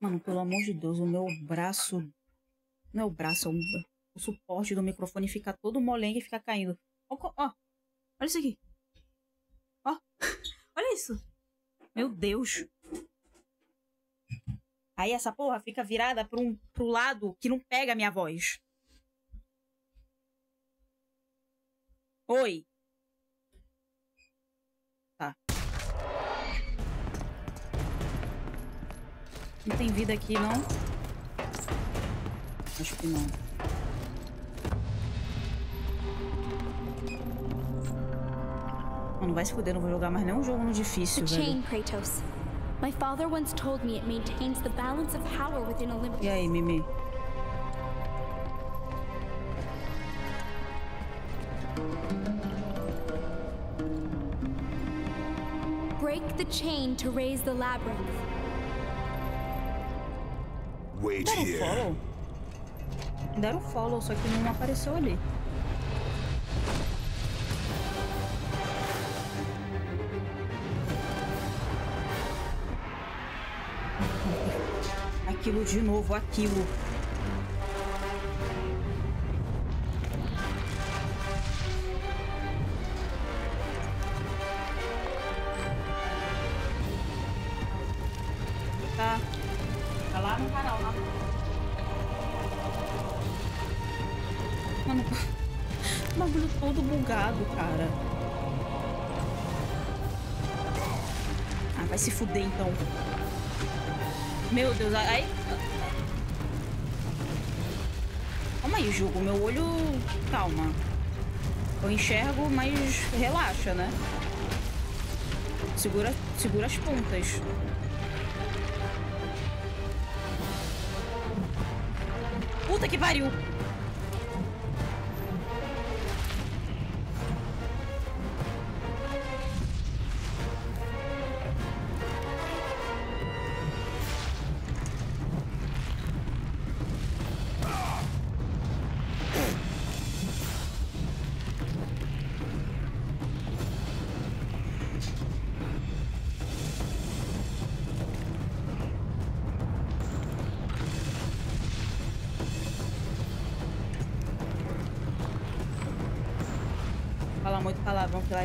Mano, pelo amor de Deus, o meu braço. Não é o braço, é o, o suporte do microfone fica todo molenga e fica caindo. Ó, ó, olha isso aqui. Ó, olha isso. Meu Deus. Aí essa porra fica virada pro, um, pro lado que não pega a minha voz. Oi. Não tem vida aqui, não? Acho que não. Mano, vai se fuder, não vou jogar mais nenhum jogo no difícil, velho. chain, Kratos. My father once told me it maintains the balance of power within Olympus. E aí, Mimi? Break the chain to raise the labyrinth. Wait Deram here. follow? Deram follow, só que não apareceu ali. Aquilo de novo, aquilo. Bugado, cara. Ah, vai se fuder então. Meu Deus, aí. Calma aí, jogo. Meu olho. Calma. Eu enxergo, mas relaxa, né? Segura, segura as pontas. Puta que pariu!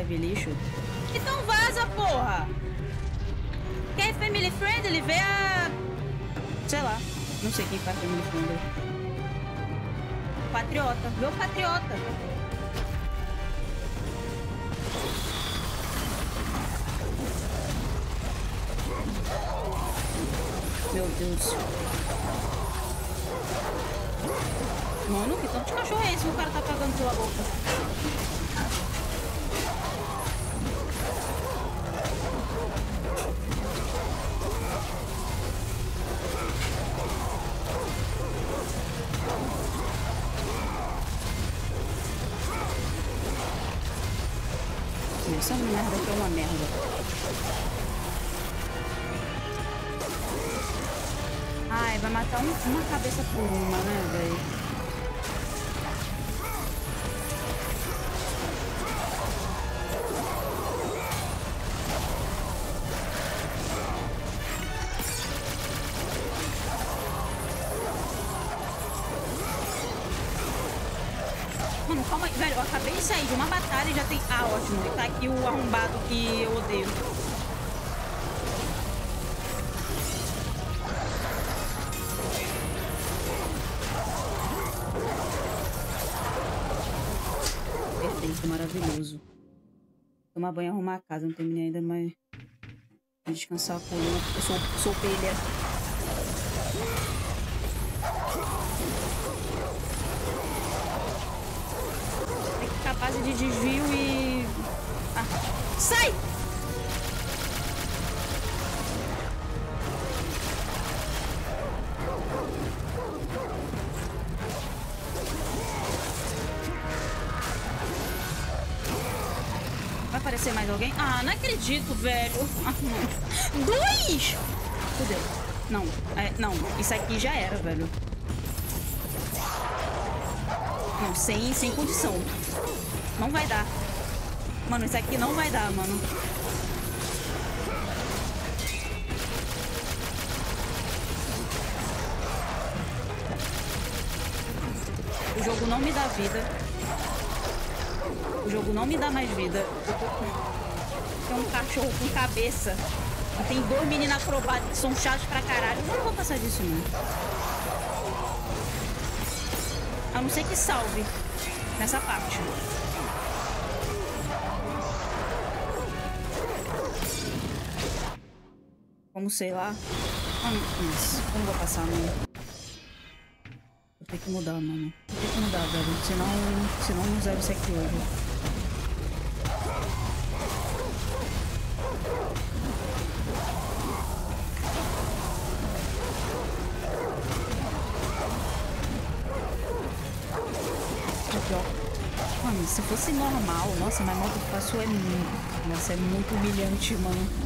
Live lixo. Então vaza, porra! Quer family friendly? Vê a. Sei lá. Não sei quem faz family friendly. Patriota. Vê o patriota. Meu Deus. Essa merda aqui é uma merda. Ai, vai matar um- uma cabeça por uma, né, velho? Maravilhoso. Tomar banho e arrumar a casa. Não terminei ainda, mas. Vou descansar a coluna. Eu sou, sou pelha. De desvio e. Ah. Sai! acredito, velho. Dois! Fudeu. Não, é, não. Isso aqui já era, velho. Não, sem, sem condição. Não vai dar. Mano, isso aqui não vai dar, mano. O jogo não me dá vida. O jogo não me dá mais vida. Eu tô... Tem um cachorro com cabeça. E tem dois meninos acrobatas que são chatos pra caralho. Eu não vou passar disso, não. A não ser que salve nessa parte. Como sei lá. Ah, não vou passar, não. Vou ter que mudar, mano. Vou ter que mudar, velho. Senão, senão não zero isso aqui hoje. Normal, nossa, mas modo fácil é muito. Nossa, é muito humilhante, mano.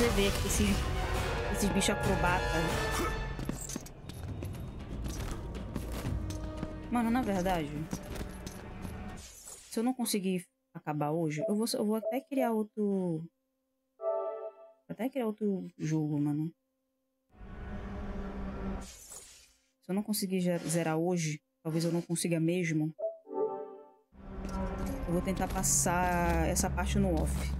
você ver que esse, esse bicho acrobata. Mano, na verdade, se eu não conseguir acabar hoje, eu vou, eu vou até criar outro até criar outro jogo, mano. Se eu não conseguir zerar hoje, talvez eu não consiga mesmo. Eu vou tentar passar essa parte no off.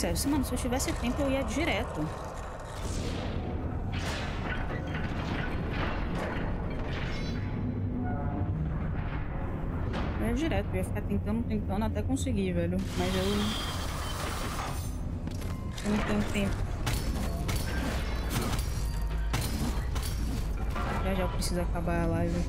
Sério, mano, se eu tivesse tempo eu ia direto. direto. Eu ia ficar tentando, tentando até conseguir, velho. Mas eu. Eu não tenho tempo. Já já eu preciso acabar a live.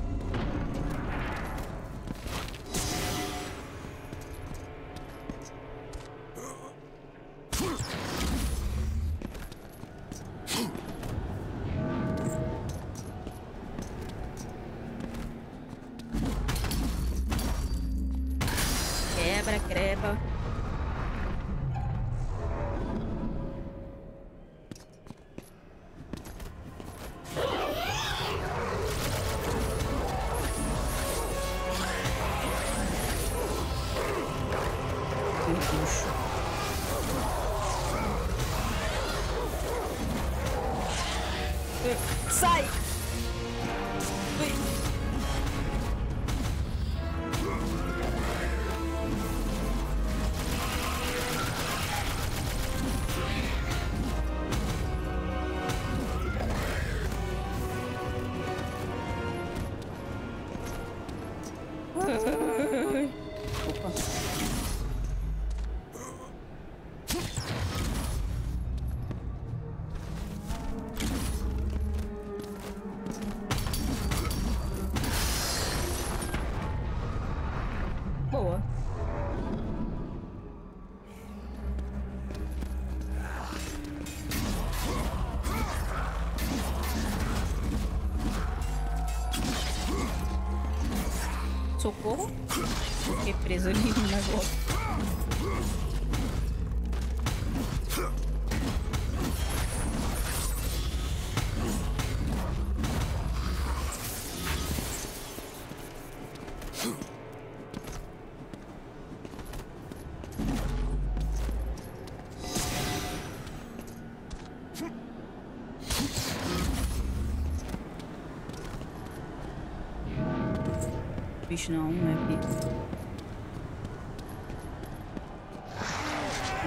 Socorro. Fiquei preso ali no negócio. Bicho não, né? Porque...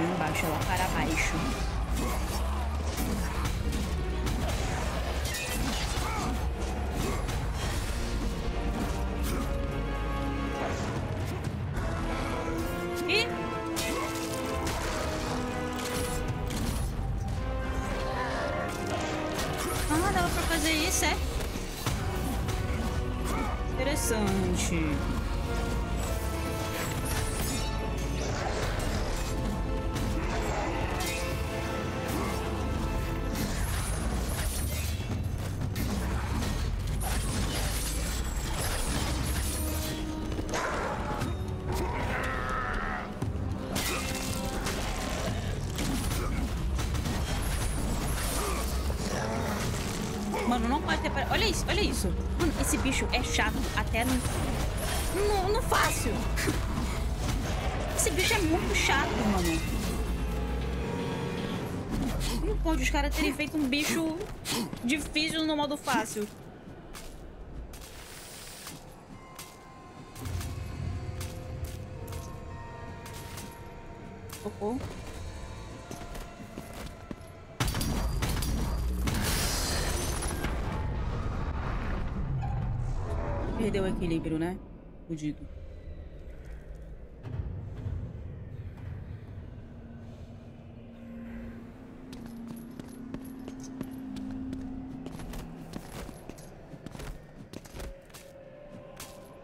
Embaixo, lá para baixo. É chato até no... No, no fácil. Esse bicho é muito chato, mano. Não pode os caras terem feito um bicho difícil no modo fácil. Socorro. Perdeu o equilíbrio, né? Fudido.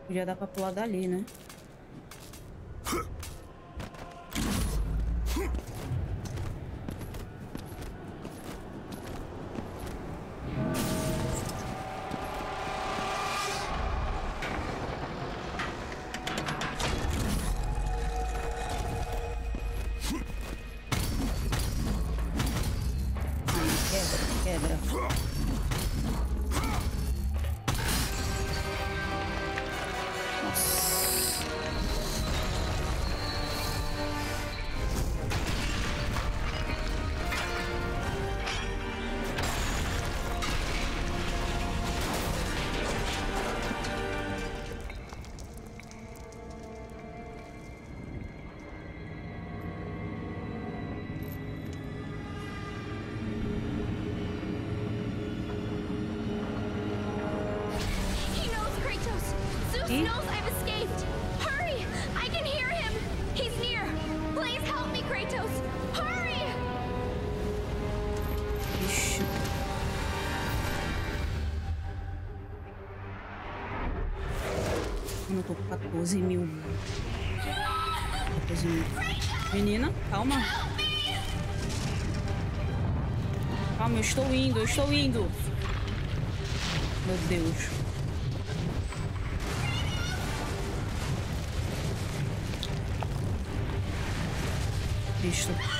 Podia dar pra pular dali, né? Com 14 mil. 14 mil. Menina, calma. Calma, eu estou indo, eu estou indo. Meu Deus. Cristo.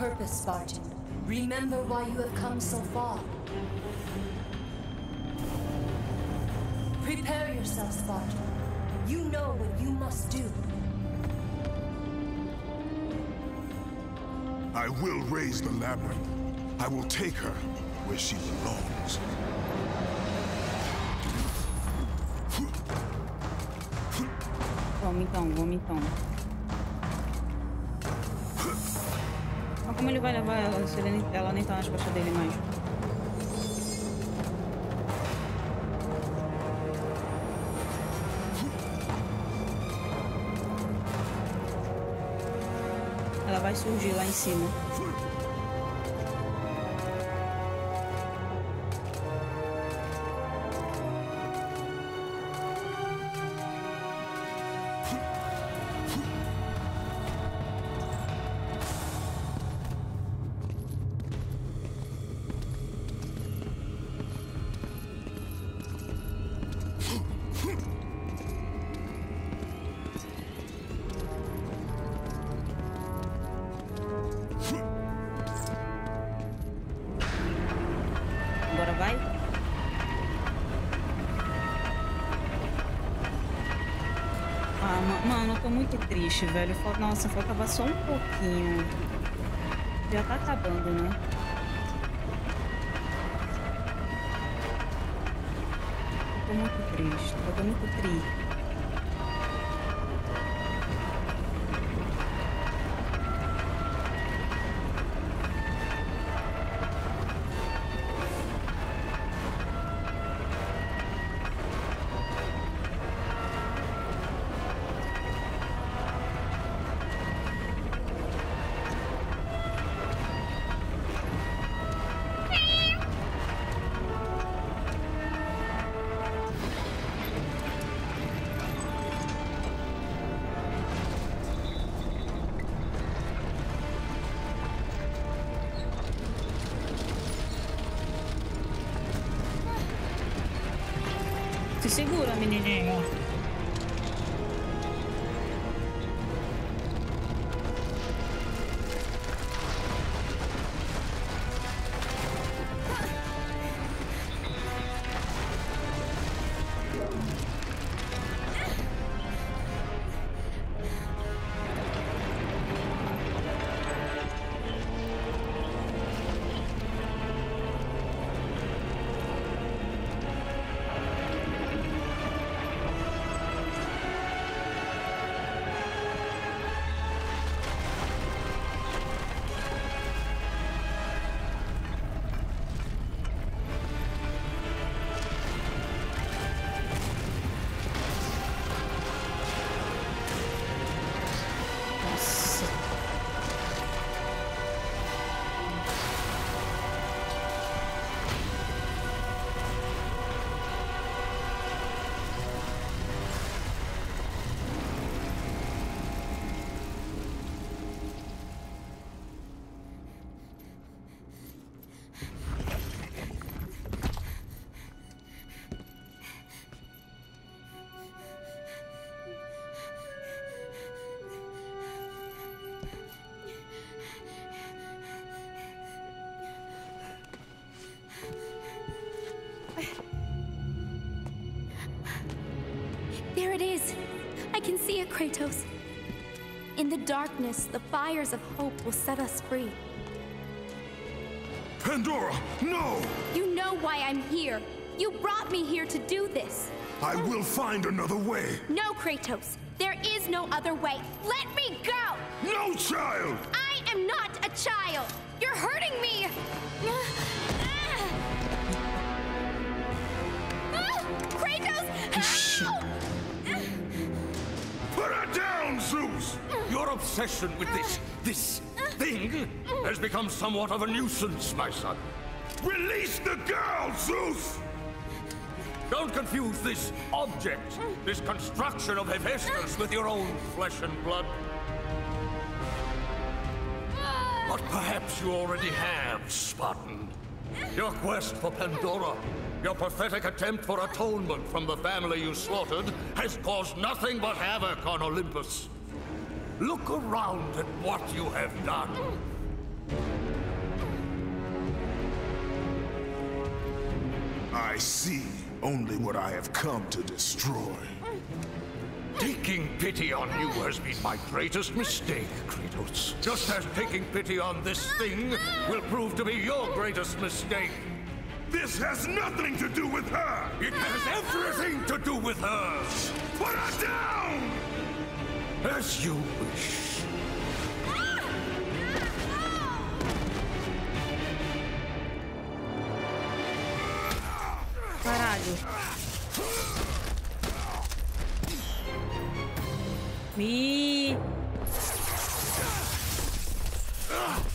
Purpose, Spartan. Remember why you have come so far. Prepare yourself, Spartan. You know what you must do. I will raise the labyrinth. I will take her where she belongs. Vamos então, vamos então. Mas como ele vai levar ela se ele, ela nem tá nas costas dele mais? vai surgir lá em cima. Triste, velho. Fal- Nossa, faltava só um pouquinho. Já tá acabando, né? Eu tô muito triste, tô muito triste. Se segura, menininho. Kratos. In the darkness, the fires of hope will set us free. Pandora, no! You know why I'm here. You brought me here to do this. I will find another way. No, Kratos. There is no other way. Let me go! No, child! I am not a child! You're hurting me! Obsession with this, this thing has become somewhat of a nuisance, my son. Release the girl, Zeus! Don't confuse this object, this construction of Hephaestus with your own flesh and blood. But perhaps you already have, Spartan. Your quest for Pandora, your pathetic attempt for atonement from the family you slaughtered, has caused nothing but havoc on Olympus. Look around at what you have done. I see only what I have come to destroy. Taking pity on you has been my greatest mistake, Kratos. Just as taking pity on this thing will prove to be your greatest mistake. This has nothing to do with her! It has everything to do with her. Put her down! As you wish. Caralho. Me.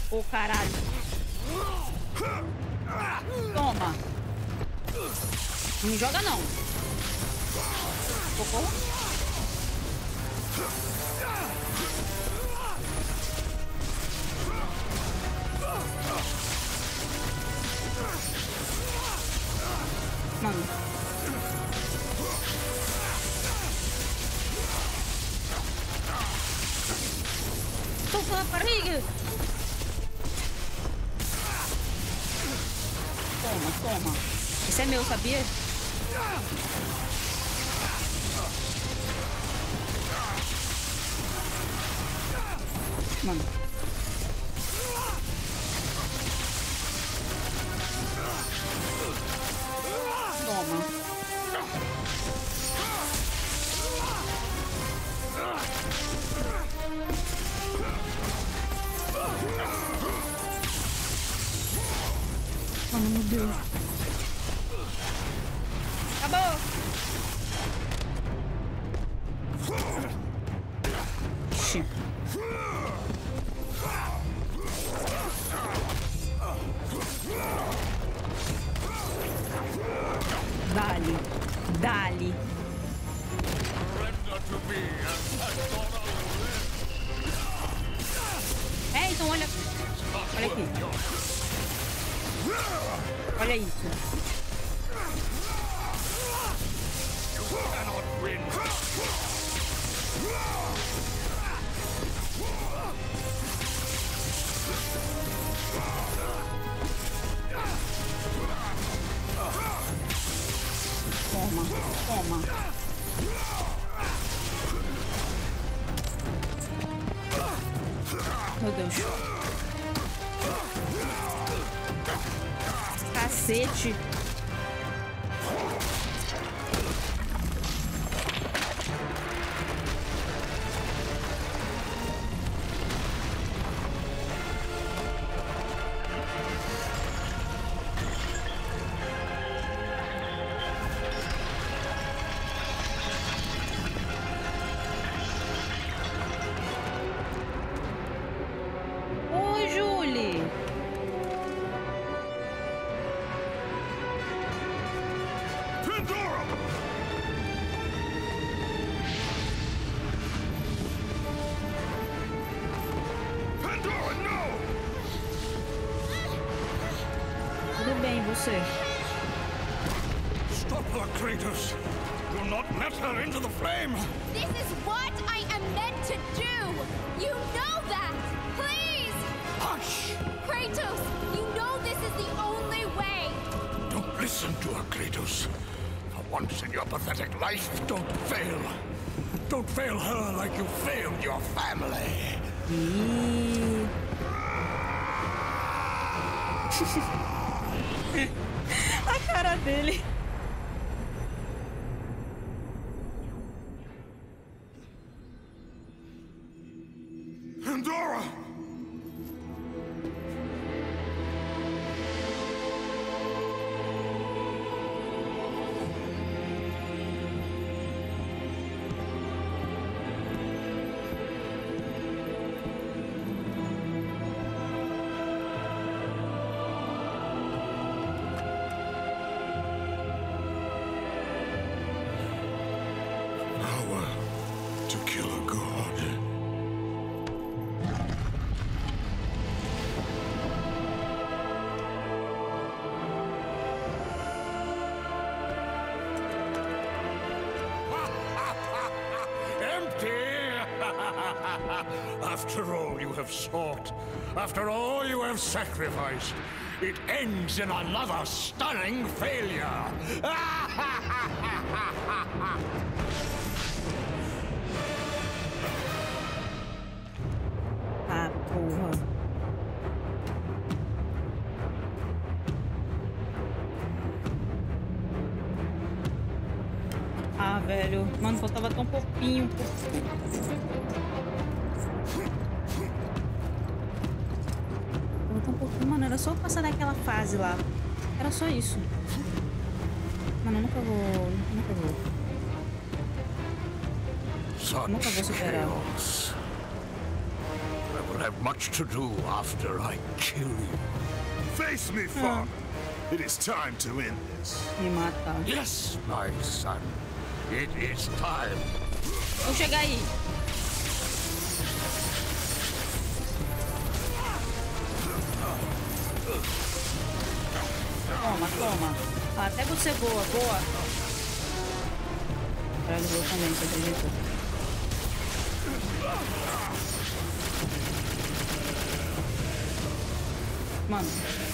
Ô, caralho. Toma. Não joga, não. Socorro. Tô com a barriga! Toma, toma. Esse é meu, sabia? Mano. Ixi. Dali. Dali. É, então olha. Olha aqui. Olha isso. cannot win. Toma. Meu Deus. Cacete. Tudo bem, você? Stop her, Kratos. Do not let her into the flame. This is what I am meant to do! You know that! Please! Hush! Kratos, you know this is the only way! Don't listen to her, Kratos. For once in your pathetic life, don't fail. Don't fail her like you failed your family. Ih. A cara dele. After all you have sought, after all you have sacrificed, it ends in another stunning failure. Ah. Ah, velho. Mano, faltava tão pouquinho. Era só eu passar daquela fase lá. Era só isso. Mano, eu nunca vou. Nunca vou. Such Nunca vou superar. chaos. I will have much to do after I kill you. Face me, father. It is time to end this. Me matar. Yes, my son. It is time. Vou chegar aí. Até você boa, boa. Eu vou também, você acredita? Mano.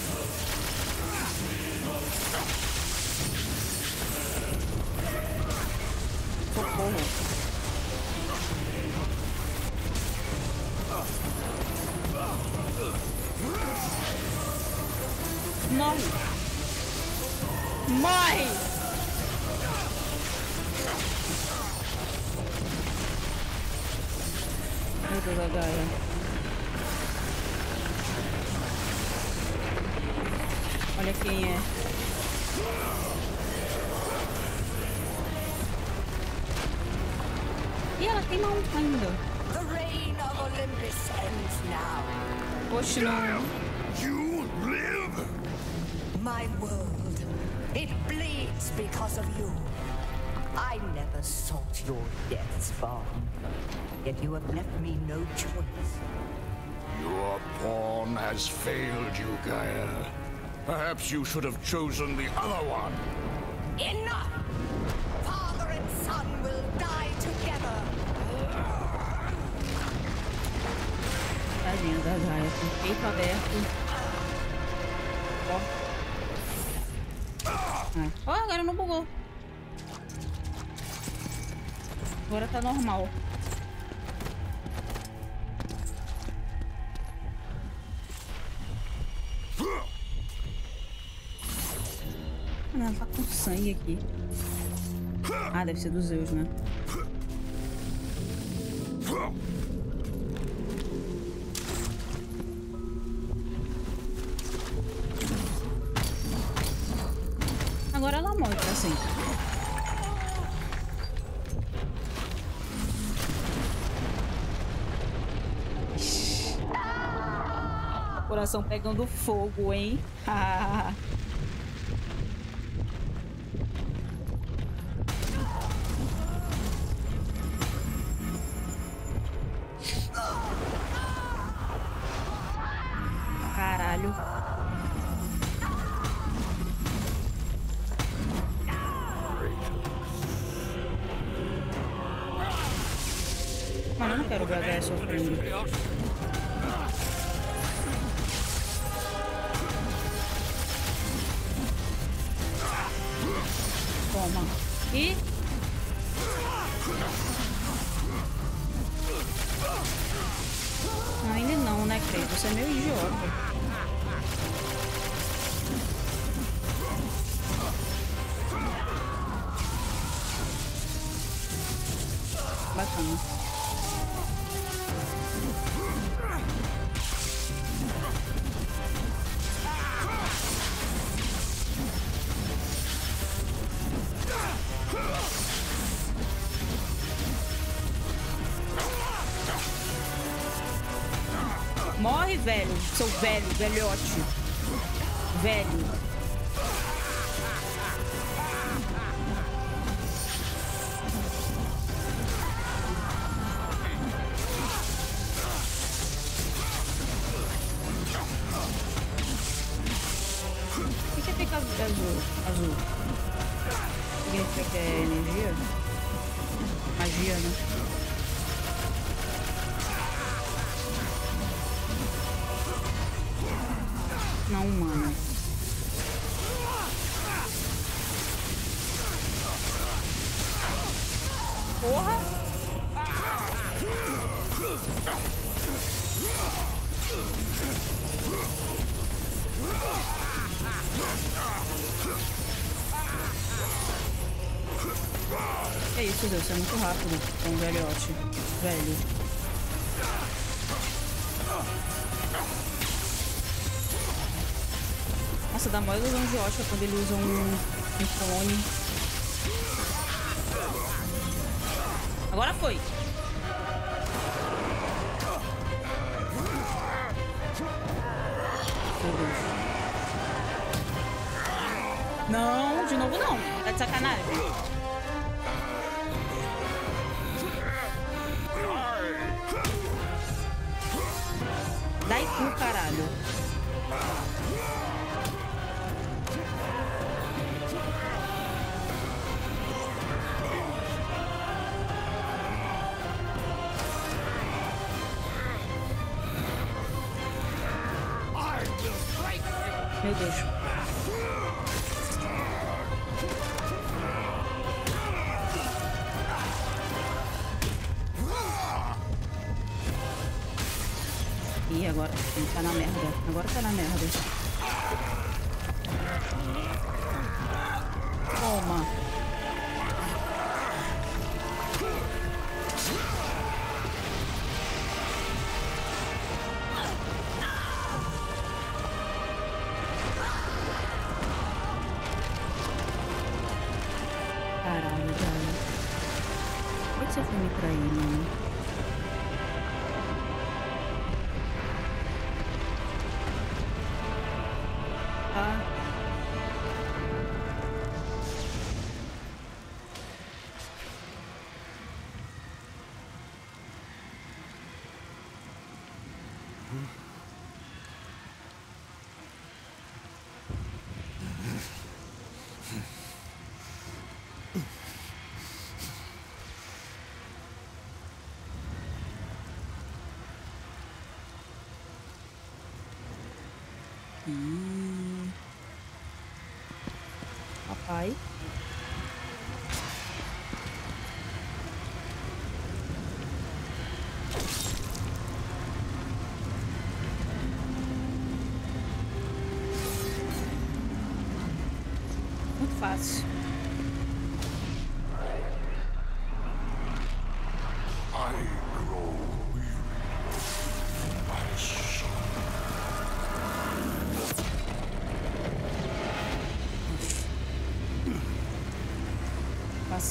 Olha quem é. E ela tem mão ainda. The reign of Olympus ends now. Poxa, não. You live? My world, it bleeds because of you. I never sought your death's Spartan. Yet you have left me no choice. Your pawn has failed you, Gaia. Perhaps you should have chosen the other one. Enough! Father and son will die together. Tadinha da Gaia, com o peito aberto. Ó. Ah. Ó, agora não bugou. Agora tá normal. Sangue aqui. Ah, deve ser dos Zeus, né? Agora ela morre sempre. Coração pegando fogo, hein? Mano, eu velho. Velhote. Velho. Deus, você é muito rápido com um velhote. Velho. Nossa, dá maior ilusão de ótica quando ele usa um, um clone. Agora foi. Ih. Papai.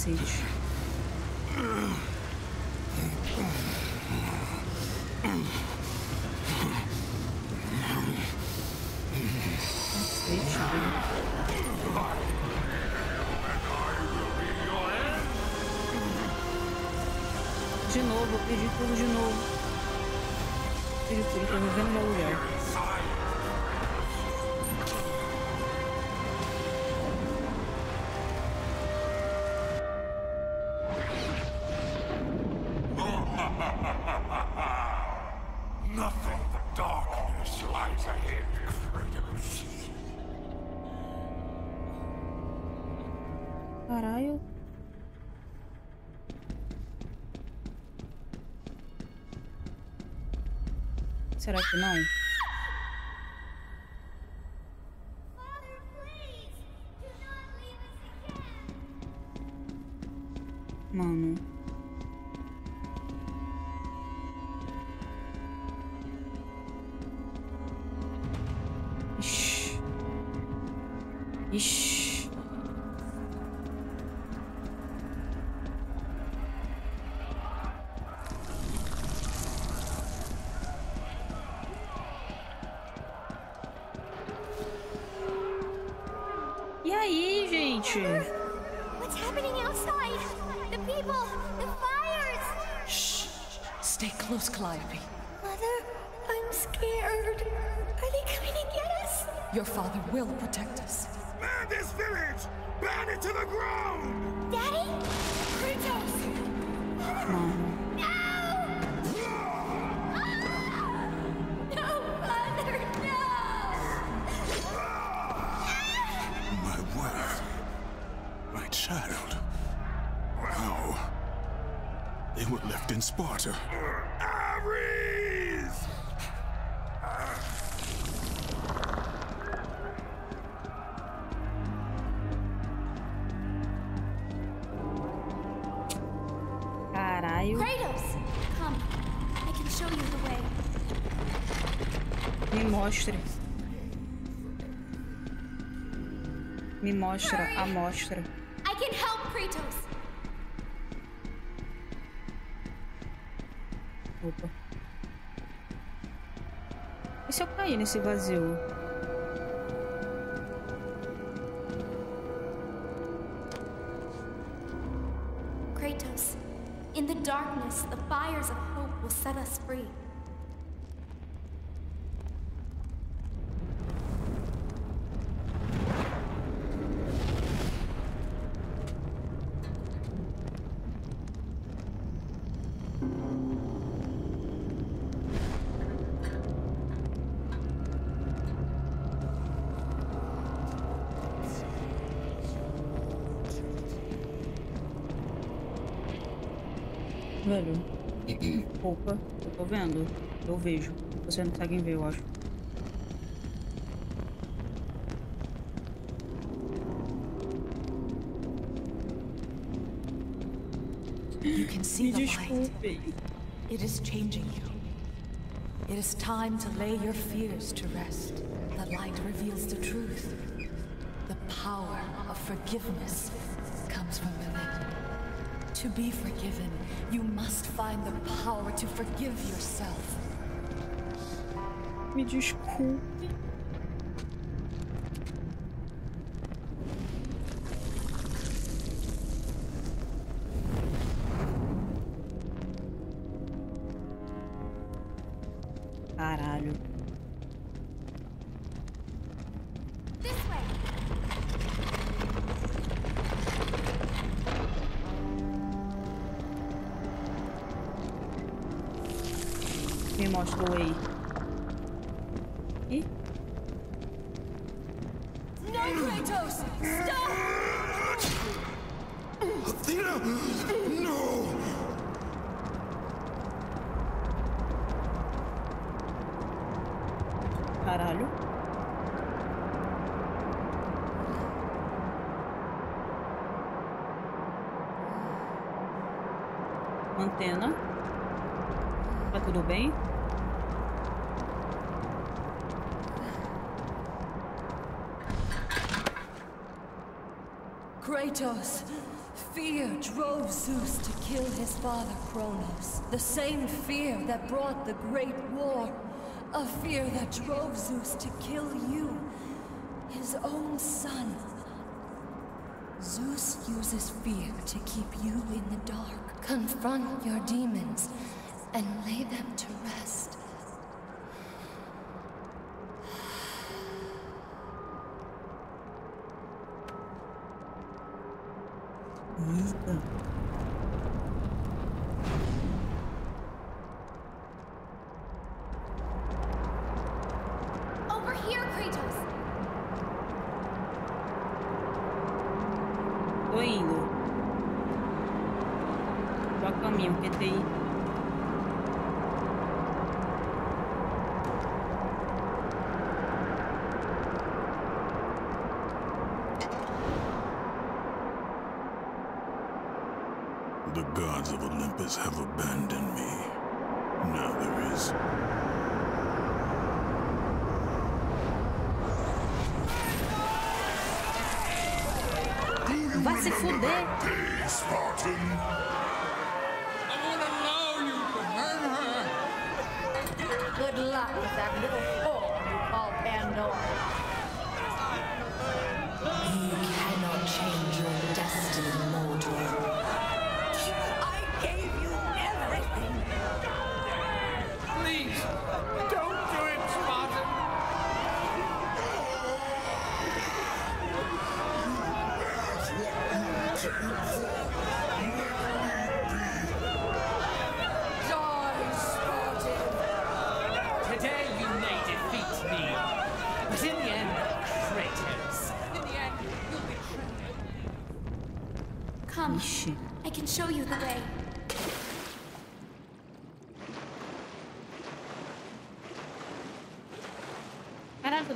Cacete. Cacete. De novo, eu pedi tudo de novo. Pedi tudo, tô vivendo meu lugar. Será que não? Your father will protect us. Man this village! Burn it to the ground! Daddy? Kratos! Mano. No, ah! Mother, no! My wife. My child. How? They were left in Sparta. Mostre. Me mostra a mostra. I can help Kratos! Opa. E se eu cair nesse vazio? Velho. Opa, eu tô vendo. Eu vejo. Vocês não conseguem ver, eu acho. You can see Me the light. desculpem. It is changing you. It is time to lay your fears to rest. The light reveals the truth. The power of forgiveness comes from To be forgiven, you must find the power to forgive yourself. Me. Caralho. His father Kronos. The same fear that brought the Great War. A fear that drove Zeus to kill you, his own son. Zeus uses fear to keep you in the dark. Confront your demons and lay them to rest. Eita.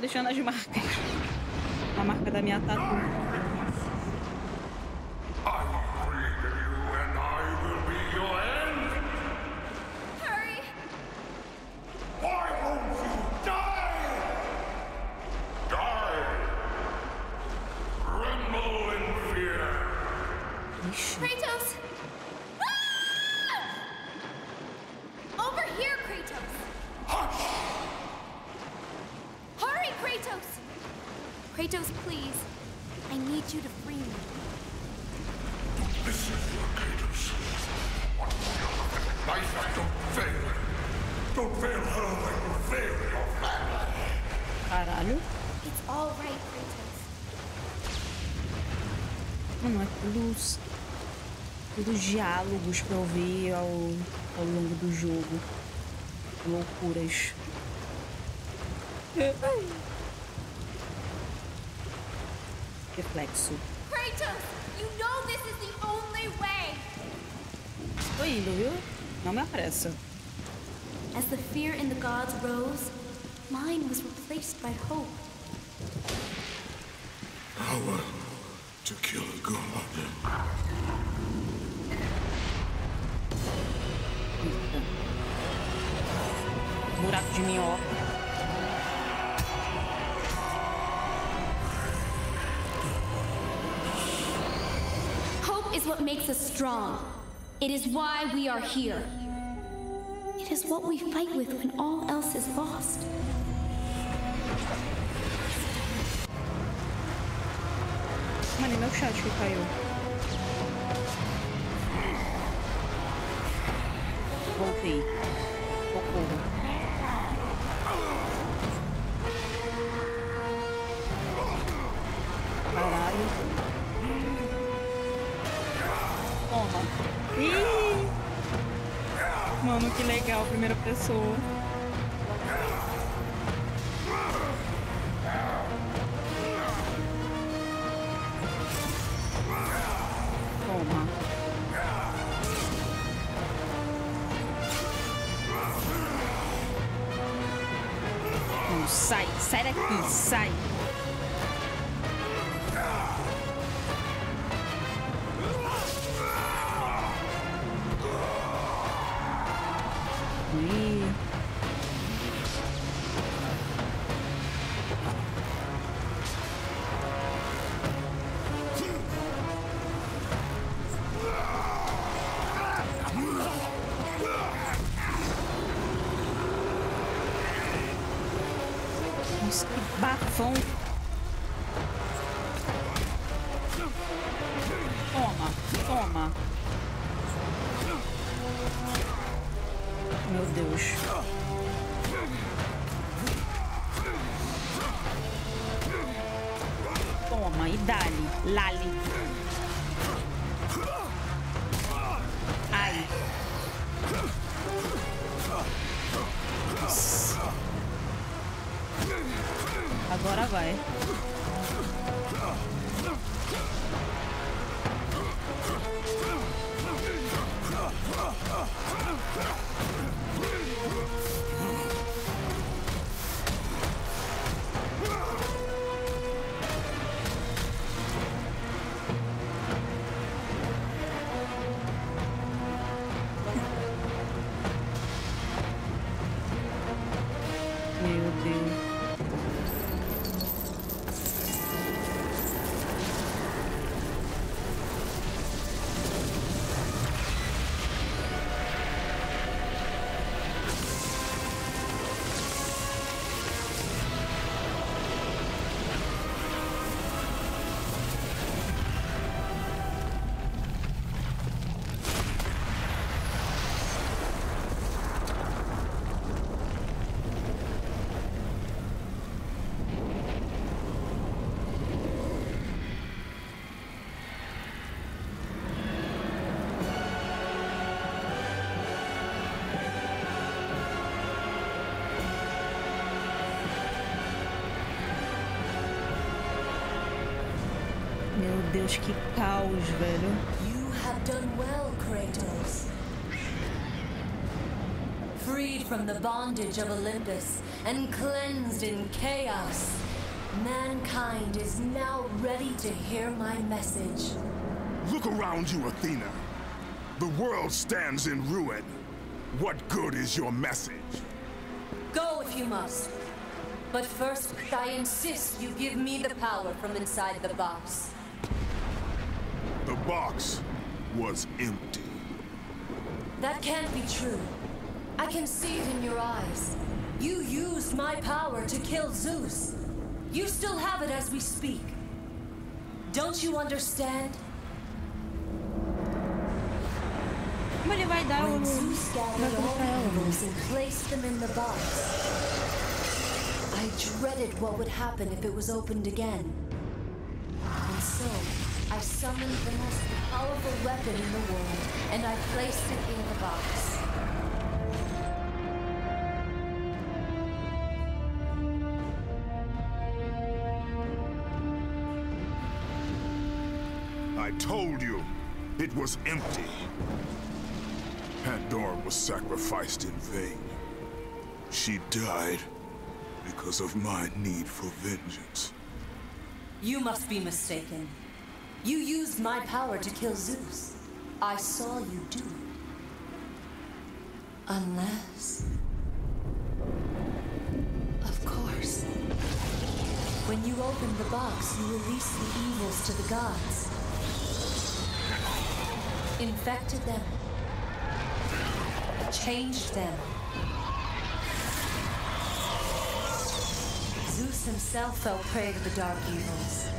Deixando as marcas. A marca da minha tatu. I created you and I will be your end! Hurry! Why won't you die? Die! Tremble in fear! Ixi. Kratos! Ah! Over here, Kratos! Hush! Hurry, Kratos! Kratos, please. I need you to free me. Listen, Kratos. Life don't fail. Don't fail her when you fail your family. Caralho. It's all right, Kratos. Mano, é tudo, tudo diálogos pra ouvir ao, ao longo do jogo. Loucuras. Reflexo. Kratos! You know this is the only way! Tô indo, viu? Não me apressa. As the fear in the gods rose, mine was replaced by hope. power to kill a god. Buraco de minhoca. Hope is is what makes us strong. It is why we are here. It is what we fight with when all else is lost. Mano, e meu chat que caiu. Voltei. Socorro. Primeira pessoa. Toma. Não, sai, sai daqui, sai. Deus, que caos, velho. You have done well, Kratos. Freed from the bondage of Olympus and cleansed in chaos, mankind is now ready to hear my message. Look around you, Athena. The world stands in ruin. What good is your message? Go if you must. But first, I insist you give me the power from inside the box. The box was empty. That can't be true. I can see it in your eyes. You used my power to kill Zeus. You still have it as we speak. Don't you understand? Como ele vai dar o. When Zeus Vai gathered all the animals and placed them in the box. I dreaded what would happen if it was opened again. And so, I summoned the most powerful weapon in the world, and I placed it in the box. I told you, it was empty. Pandora was sacrificed in vain. She died because of my need for vengeance. You must be mistaken. You used my power to kill Zeus. I saw you do it. Unless. Of course. When you opened the box, you released the evils to the gods. infected them, changed them. Zeus himself fell prey to the dark evils.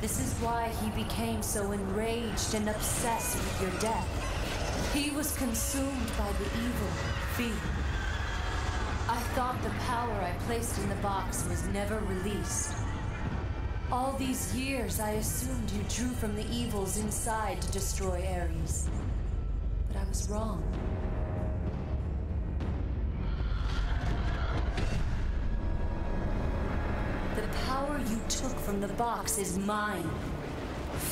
This is why he became so enraged and obsessed with your death. He was consumed by the evil, fear. I thought the power I placed in the box was never released. All these years, I assumed you drew from the evils inside to destroy Ares. But I was wrong. Took from the box is mine.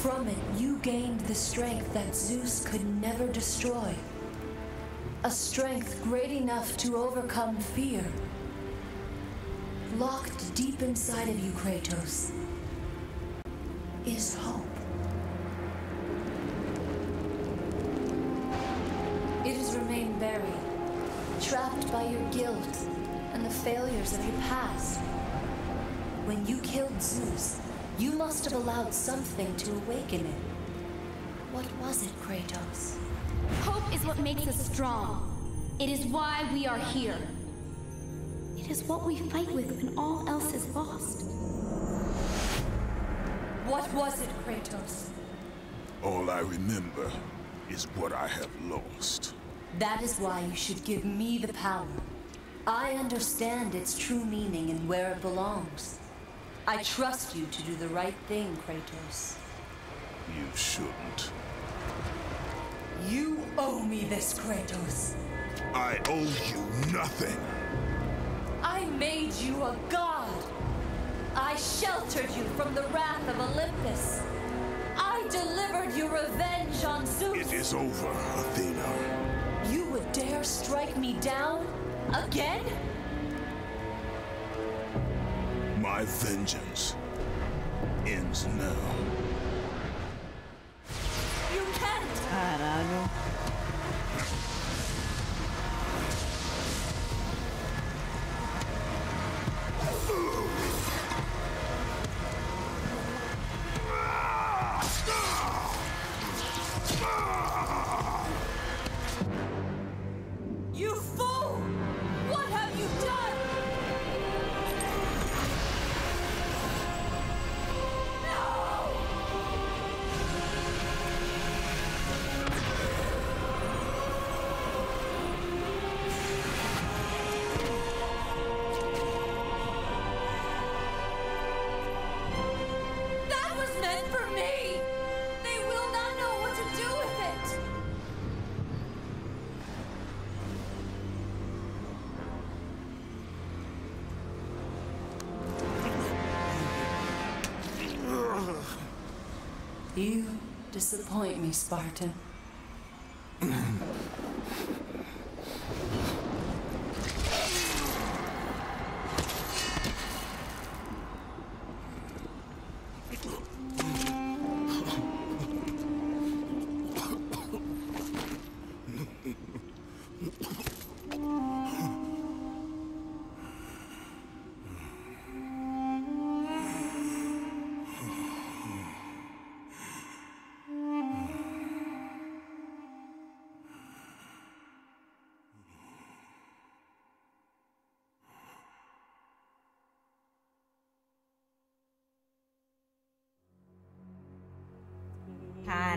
From it, you gained the strength that Zeus could never destroy. A strength great enough to overcome fear. Locked deep inside of you, Kratos, is hope. It has remained buried, trapped by your guilt and the failures of your past. When you killed Zeus, you must have allowed something to awaken it. What was it, Kratos? Hope is what makes us strong. It is why we are here. It is what we fight with when all else is lost. What was it, Kratos? All I remember is what I have lost. That is why you should give me the power. I understand its true meaning and where it belongs. I trust you to do the right thing, Kratos. You shouldn't. You owe me this, Kratos. I owe you nothing. I made you a god. I sheltered you from the wrath of Olympus. I delivered you revenge on Zeus. It is over, Athena. You would dare strike me down? Again? My vengeance ends now. Disappoint me, Spartan.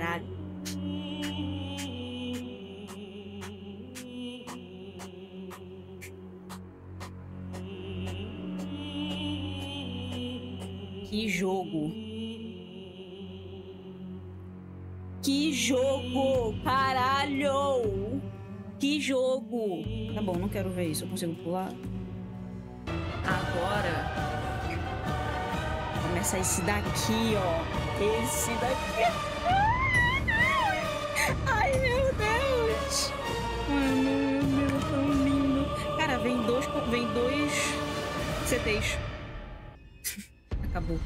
Caralho. Que jogo. Que jogo! Caralho! Que jogo! Tá bom, não quero ver isso. Eu consigo pular? Agora. Começa esse daqui, ó. Esse daqui. Ai, meu Deus! Mano, meu Deus, tão lindo. Cara, vem dois, vem dois CTs. Acabou.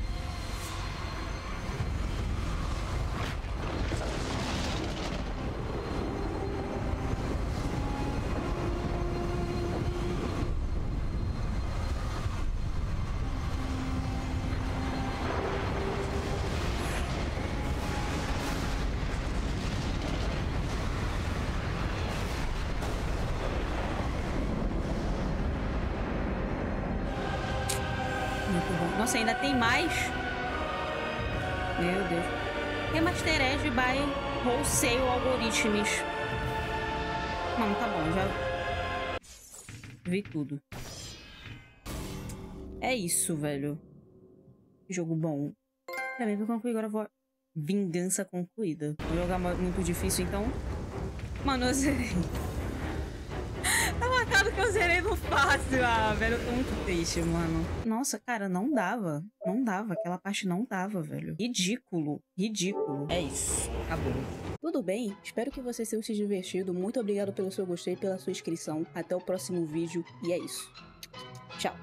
Mais? Meu Deus. Remastered by Wholesale Algorithms. Mano, tá bom, já vi tudo. É isso, velho. Jogo bom. Bem, pra concluir agora eu vou... Vingança concluída. Vou jogar muito difícil, então... Mano, eu zerei. Eu zerei no fácil. Ah, velho, eu tô muito triste, mano. Nossa, cara, não dava. Não dava. Aquela parte não dava, velho. Ridículo. Ridículo. É isso. Acabou. Tudo bem? Espero que vocês tenham se divertido. Muito obrigado pelo seu gostei, pela sua inscrição. Até o próximo vídeo. E é isso. Tchau.